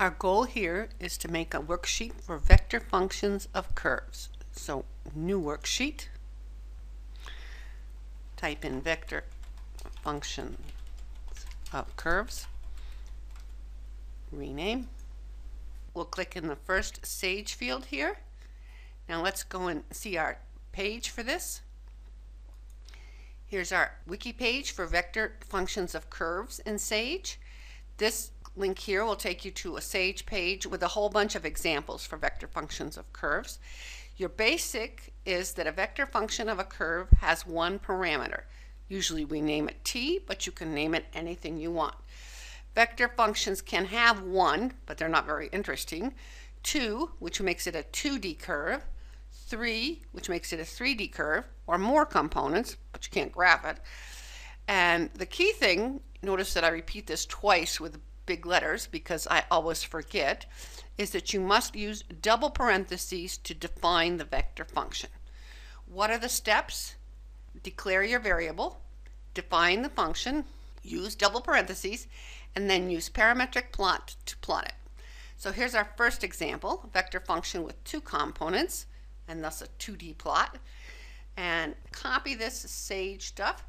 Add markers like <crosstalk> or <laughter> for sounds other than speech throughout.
Our goal here is to make a worksheet for vector functions of curves. So new worksheet, type in vector functions of curves, rename. We'll click in the first Sage field here. Now let's go and see our page for this. Here's our wiki page for vector functions of curves in Sage. This link here will take you to a Sage page with a whole bunch of examples for vector functions of curves. Your basic is that a vector function of a curve has one parameter. Usually we name it t, but you can name it anything you want. Vector functions can have one, but they're not very interesting, two, which makes it a 2D curve, three, which makes it a 3D curve, or more components, but you can't graph it. And the key thing, notice that I repeat this twice with big letters because I always forget, is that you must use double parentheses to define the vector function. What are the steps? Declare your variable, define the function, use double parentheses, and then use parametric plot to plot it. So here's our first example, vector function with two components, and thus a 2D plot. And copy this Sage stuff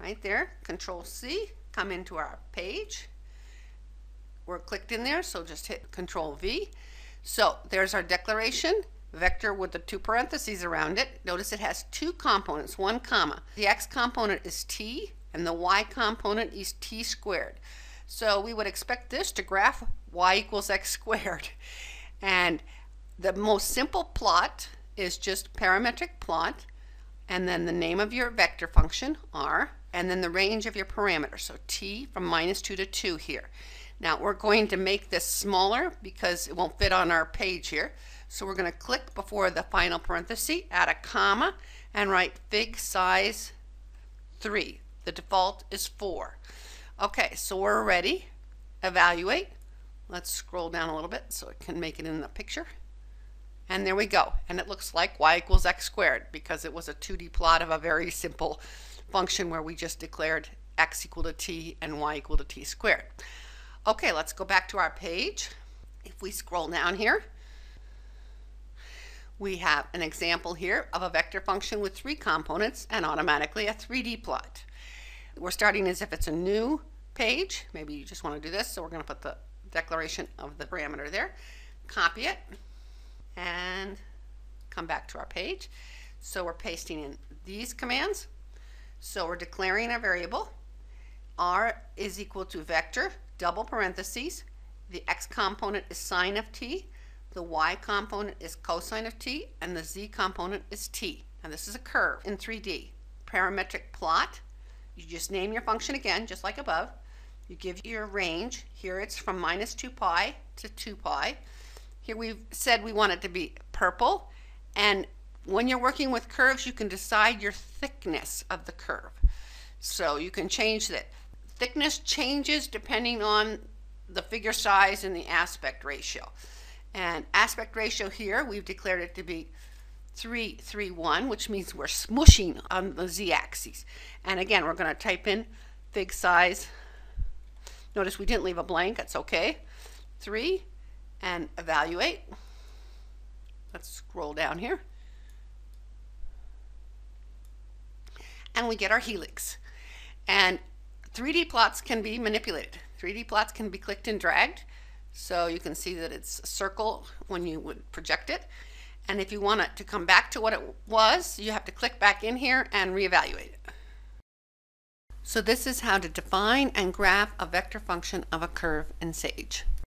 right there, Control C, come into our page. We're clicked in there, so just hit Control V. So there's our declaration, vector with the two parentheses around it. Notice it has two components, one comma. The x component is t, and the y component is t squared. So we would expect this to graph y equals x squared. <laughs> And the most simple plot is just parametric plot, and then the name of your vector function, r, and then the range of your parameter, so t from minus 2 to 2 here. Now we're going to make this smaller because it won't fit on our page here. So we're going to click before the final parenthesis, add a comma, and write fig size 3. The default is 4. Okay, so we're ready. Evaluate. Let's scroll down a little bit so it can make it in the picture. And there we go. And it looks like y equals x squared because it was a 2D plot of a very simple function where we just declared x equal to t and y equal to t squared. Okay, let's go back to our page. If we scroll down here, we have an example here of a vector function with three components and automatically a 3D plot. We're starting as if it's a new page. Maybe you just want to do this, so we're going to put the declaration of the parameter there. Copy it and come back to our page. So we're pasting in these commands. So we're declaring a variable. r is equal to vector, double parentheses. The x component is sine of t. The y component is cosine of t. And the z component is t. And this is a curve in 3D. Parametric plot. You just name your function again, just like above. You give your range. Here it's from minus 2 pi to 2 pi. Here we've said we want it to be purple. And when you're working with curves, you can decide your thickness of the curve. So you can change that. Thickness changes depending on the figure size and the aspect ratio. And aspect ratio here, we've declared it to be 3, 3, 1, which means we're smushing on the z-axis. And again, we're going to type in fig size. Notice we didn't leave a blank. That's okay. 3, and evaluate. Let's scroll down here. And we get our helix. And 3D plots can be manipulated. 3D plots can be clicked and dragged. So you can see that it's a circle when you would project it. And if you want it to come back to what it was, you have to click back in here and reevaluate it. So this is how to define and graph a vector function of a curve in SAGE.